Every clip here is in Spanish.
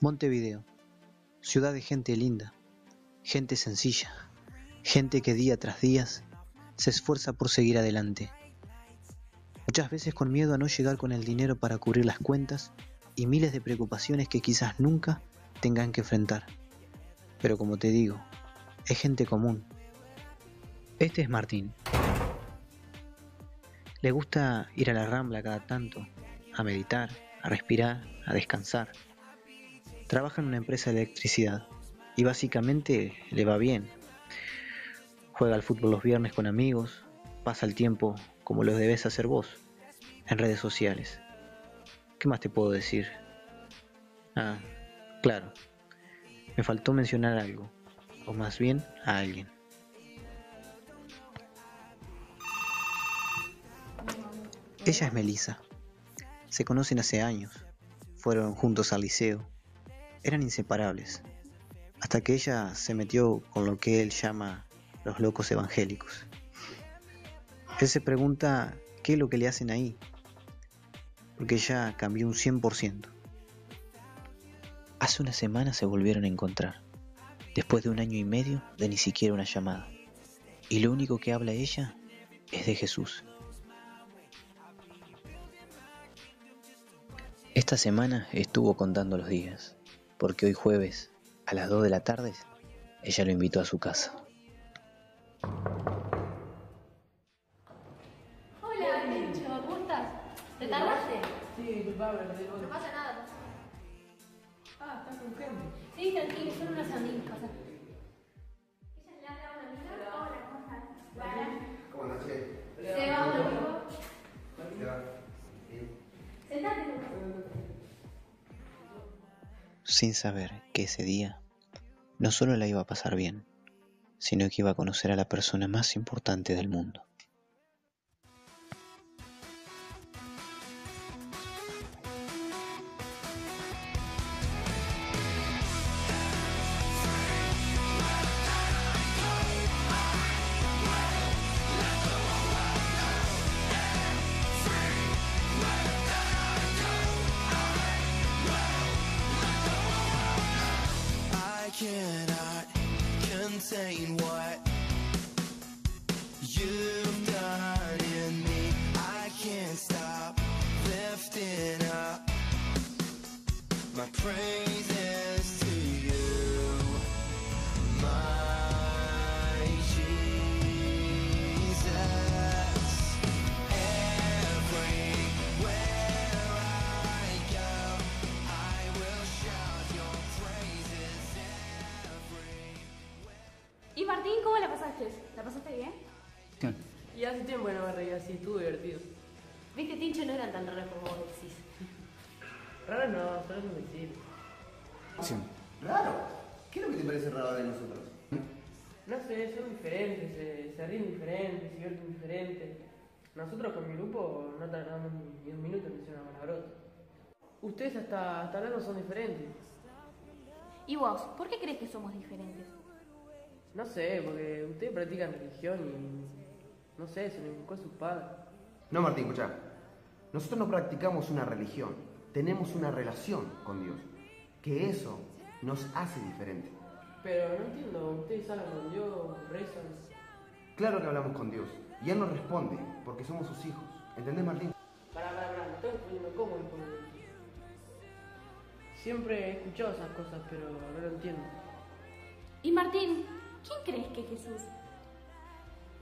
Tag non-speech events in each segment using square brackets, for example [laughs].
Montevideo, ciudad de gente linda, gente sencilla, gente que día tras día se esfuerza por seguir adelante. Muchas veces con miedo a no llegar con el dinero para cubrir las cuentas y miles de preocupaciones que quizás nunca tengan que enfrentar. Pero como te digo, es gente común. Este es Martín. Le gusta ir a la rambla cada tanto, a meditar, a respirar, a descansar. Trabaja en una empresa de electricidad y básicamente le va bien. Juega al fútbol los viernes con amigos, pasa el tiempo como lo debes hacer vos, en redes sociales. ¿Qué más te puedo decir? Ah, claro. Me faltó mencionar algo, o más bien a alguien. Ella es Melissa. Se conocen hace años. Fueron juntos al liceo. Eran inseparables. Hasta que ella se metió con lo que él llama los locos evangélicos. Él se pregunta qué es lo que le hacen ahí. Porque ella cambió un 100%. Hace una semana se volvieron a encontrar, después de un año y medio de ni siquiera una llamada. Y lo único que habla ella es de Jesús. Esta semana estuvo contando los días, porque hoy jueves, a las 2 de la tarde, ella lo invitó a su casa. Sin saber que ese día no solo la iba a pasar bien, sino que iba a conocer a la persona más importante del mundo. Tiempo que no me reía así, estuvo divertido. Viste, Tincho, no eran tan raros como vos decís. Raro no, solo es un decir. ¿Raro? ¿Qué es lo que te parece raro de nosotros? No sé, son diferentes, se, se ríen diferentes, se divierten diferentes. Nosotros con mi grupo no tardamos ni, ni un minuto en decir una palabrota. Ustedes hasta, hasta hablando son diferentes. ¿Y vos? ¿Por qué crees que somos diferentes? No sé, porque ustedes practican religión y no sé, se lo inculcó a sus padres. No, Martín, escuchá. Nosotros no practicamos una religión, tenemos una relación con Dios. Que eso nos hace diferente. Pero no entiendo, ustedes hablan con Dios, rezan. Claro que hablamos con Dios y Él nos responde porque somos sus hijos. ¿Entendés, Martín? Pará, pará, pará, me estoy porque siempre he escuchado esas cosas, pero no lo entiendo. ¿Y Martín, quién crees que es Jesús?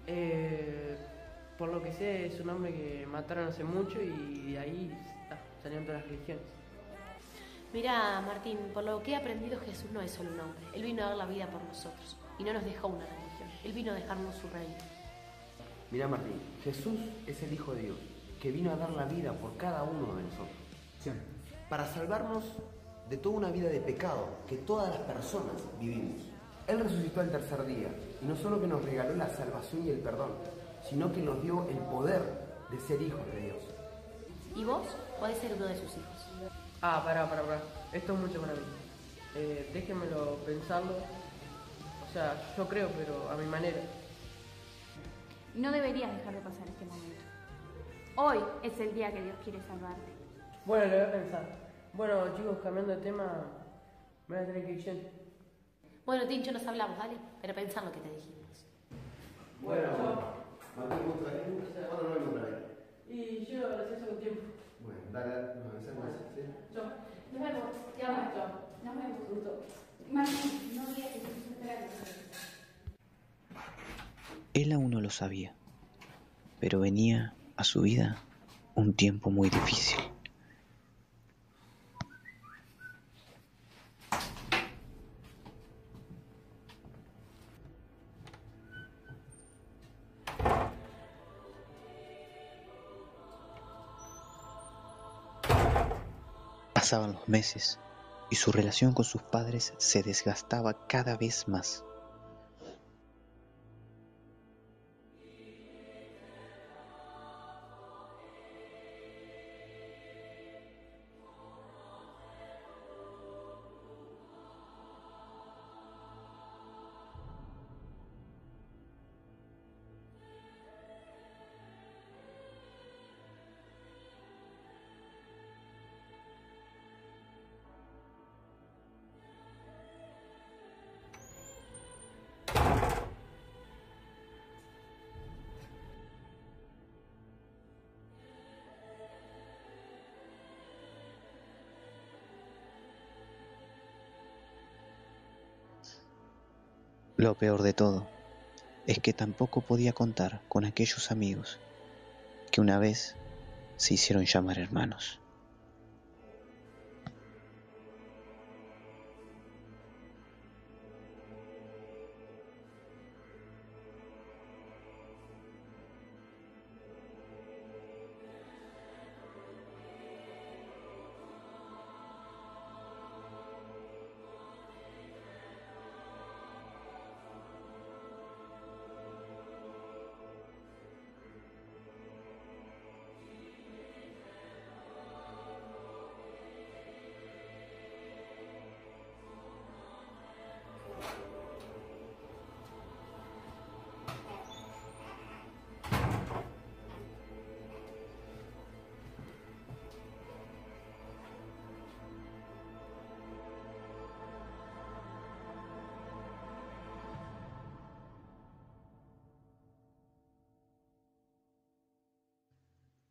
Eh, por lo que sé, es un hombre que mataron hace mucho y de ahí ah, salieron todas las religiones. Mira, Martín, por lo que he aprendido, Jesús no es solo un hombre. Él vino a dar la vida por nosotros y no nos dejó una religión. Él vino a dejarnos su reino. Mirá, Martín, Jesús es el Hijo de Dios que vino a dar la vida por cada uno de nosotros. Para salvarnos de toda una vida de pecado que todas las personas vivimos. Él resucitó al tercer día y no solo que nos regaló la salvación y el perdón, sino que nos dio el poder de ser hijos de Dios. Y vos podés ser uno de sus hijos. Ah, pará, pará, pará. Esto es mucho para mí. Eh, déjenmelo pensarlo. O sea, yo creo, pero a mi manera. No deberías dejar de pasar este momento. Hoy es el día que Dios quiere salvarte. Bueno, lo voy a pensar. Bueno, chicos, cambiando de tema, Me voy a tener que ir yendo. Bueno, Tincho, nos hablamos, ¿vale? Pero pensá en lo que te dijimos. Bueno, Martín, ¿cómo estás? ¿Cuándo vemos otra vez? Y yo les aviso con tiempo. Bueno, dale, dale, nos avisamos, ¿sí? Chao. Nos vemos. Ya va. Nos vemos. Martín, no olvides que. Él aún no lo sabía, pero venía a su vida un tiempo muy difícil. Pasaban los meses y su relación con sus padres se desgastaba cada vez más. Lo peor de todo es que tampoco podía contar con aquellos amigos que una vez se hicieron llamar hermanos.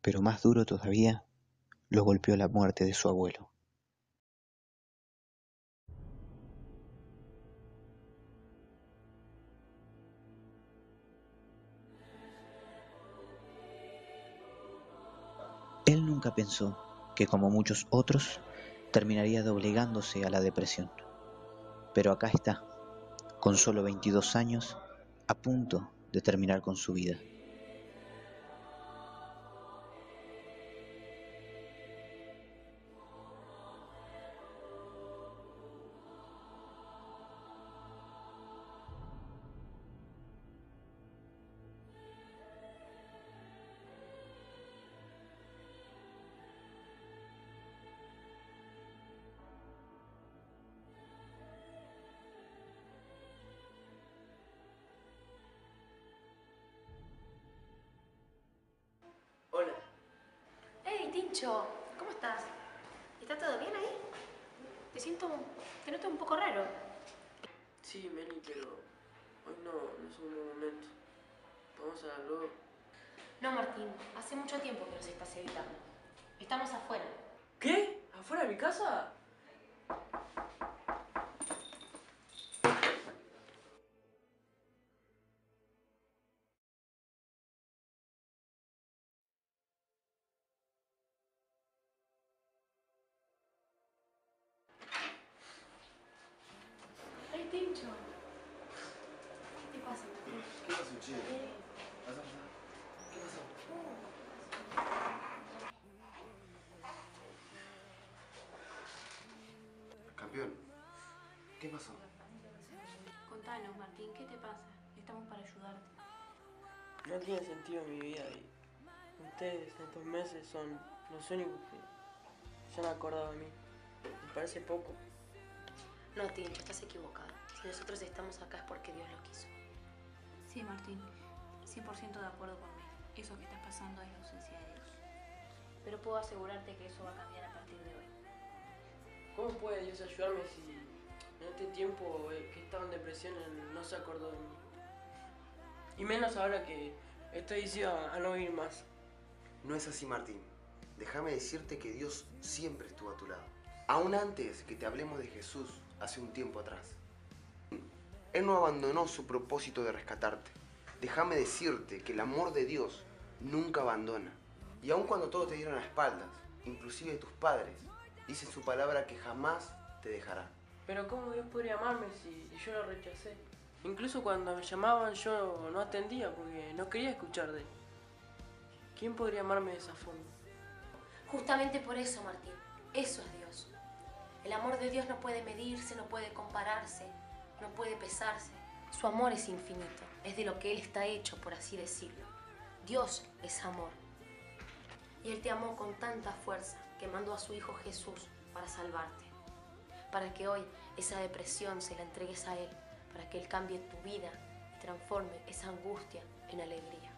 Pero más duro todavía lo golpeó la muerte de su abuelo. Él nunca pensó que, como muchos otros, terminaría doblegándose a la depresión. Pero acá está, con solo 22 años, a punto de terminar con su vida. Hey, Tincho, ¿cómo estás? ¿Está todo bien ahí? Te siento, te noto un poco raro. Sí, Meli, pero hoy no, no es un buen momento. A hablar luego. No, Martín, hace mucho tiempo que nos estás evitando. Estamos afuera. ¿Qué? ¿Afuera de mi casa? No tiene sentido mi vida y ustedes en estos meses son los únicos que se han acordado de mí. Me parece poco. No, Tincho, estás equivocado. Si nosotros estamos acá es porque Dios lo quiso. Sí, Martín. 100% de acuerdo conmigo. Eso que estás pasando es la ausencia de Dios. Pero puedo asegurarte que eso va a cambiar a partir de hoy. ¿Cómo puede Dios ayudarme si en este tiempo que estaba en depresión, él no se acordó de mí. Y menos ahora que estoy decidido a, no vivir más. No es así, Martín. Déjame decirte que Dios siempre estuvo a tu lado. Aún antes que te hablemos de Jesús hace un tiempo atrás. Él no abandonó su propósito de rescatarte. Déjame decirte que el amor de Dios nunca abandona. Y aun cuando todos te dieron las espaldas, inclusive tus padres, dice su palabra que jamás te dejará. Pero ¿cómo Dios podría amarme si yo lo rechacé? Incluso cuando me llamaban yo no atendía porque no quería escuchar de él. ¿Quién podría amarme de esa forma? Justamente por eso, Martín, eso es Dios. El amor de Dios no puede medirse, no puede compararse, no puede pesarse. Su amor es infinito, es de lo que Él está hecho, por así decirlo. Dios es amor. Y Él te amó con tanta fuerza que mandó a su Hijo Jesús para salvarte. Para que hoy esa depresión se la entregues a Él, para que Él cambie tu vida y transforme esa angustia en alegría.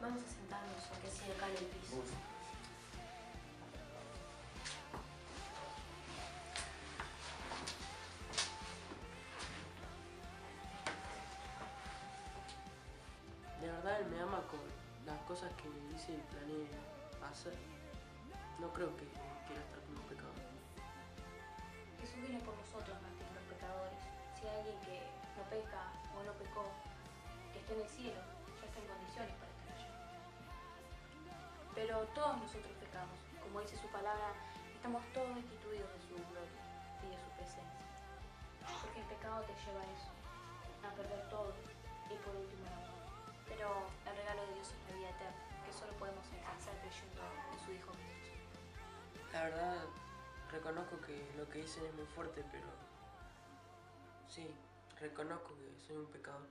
Vamos a sentarnos, aunque sea acá en el piso. De verdad Él me ama con las cosas que hice y planeé hacer. No creo que quiera estar con un pecador. Jesús vino por nosotros, Martín, los pecadores. Si hay alguien que no peca o no pecó, que esté en el cielo, ya está en condiciones para estar allá. Pero todos nosotros pecamos. Como dice su palabra, estamos todos destituidos de su gloria y de su presencia. Porque el pecado te lleva a eso, a perder todo y por último el amor. Pero el regalo de Dios es la vida eterna, que solo podemos alcanzar creyendo en su Hijo Jesús. La verdad, reconozco que lo que dicen es muy fuerte, pero sí, reconozco que soy un pecador.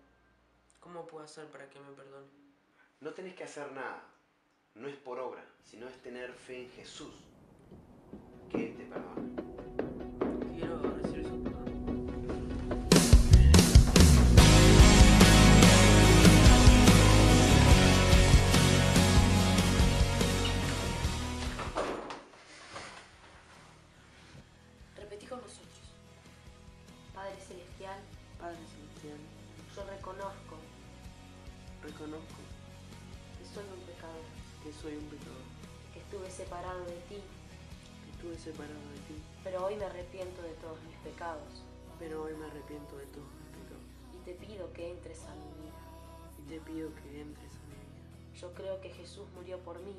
¿Cómo puedo hacer para que me perdone? No tenés que hacer nada. No es por obra, sino es tener fe en Jesús. Que Él te perdona. Soy un pecador, que estuve separado de ti, que estuve separado de ti, pero hoy me arrepiento de todos mis pecados pero hoy me arrepiento de todos mis pecados. y te pido que entres a mi vida. Y te pido que entres a mi vida. Yo creo que Jesús murió por mí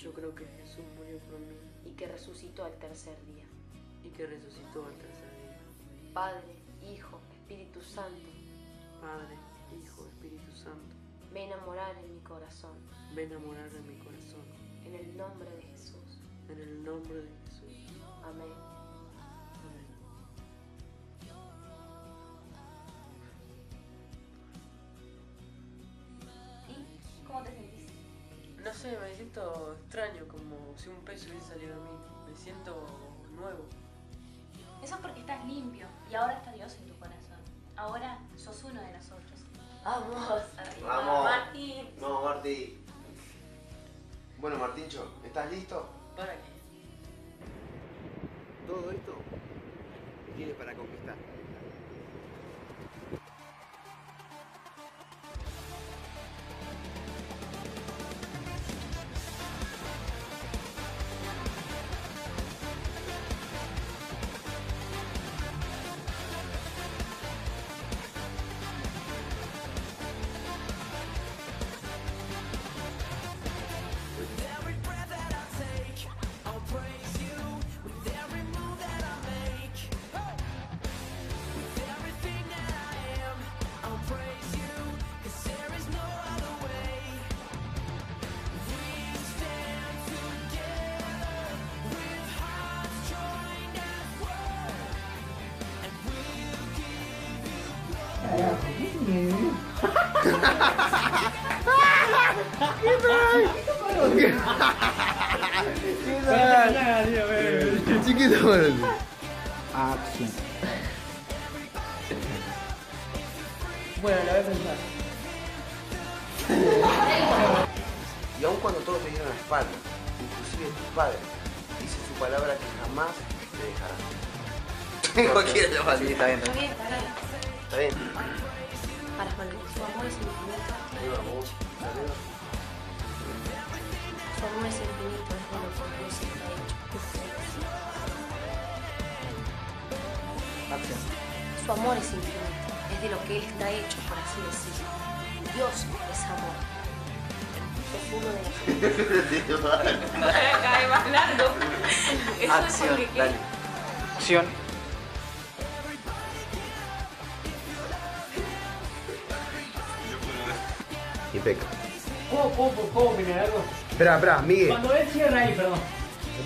Yo creo que Jesús murió por mí y que resucitó al tercer día. y que resucitó al tercer día. Padre, Hijo, Espíritu Santo, Padre, Hijo, Espíritu Santo, ven a morar en mi corazón, ven a morar en mi corazón. en el nombre de Jesús. En el nombre de Jesús. Amén. Amén. ¿Y cómo te sentís? No sé, me siento extraño, como si un peso hubiese salido de mí. Me siento nuevo. Eso es porque estás limpio y ahora está Dios en tu corazón. Ahora sos uno de nosotros. Vamos, arriba. Vamos. Martín. No, Martín. Bueno, Martincho, ¿estás listo? ¿Para qué? Todo esto tiene para conquistar. Chiquito, Acción. Bueno, la voy a pensar. Y aun cuando todos te dieron la espalda, inclusive tus padres, dice su palabra que jamás te dejarán. [laughs] Cualquiera le vale. Sí, está bien. Está bien, Para Manuel, su amor es infinito. Ahí vamos. Su amor es infinito, es bueno por Dios está hecho. Acción. Su amor es infinito, es de lo que Él está hecho, por así decirlo. Dios es amor. Es uno de los Cae más largo. Eso es Acción. Dale. Acción. Y peca. ¿Puedo, puedo, puedo, opinar algo? Espera, espera, Miguel. Cuando él cierra ahí, perdón.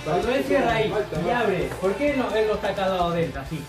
Cuando él cierra ahí y abre, ¿por qué no, él no está calado adentro así?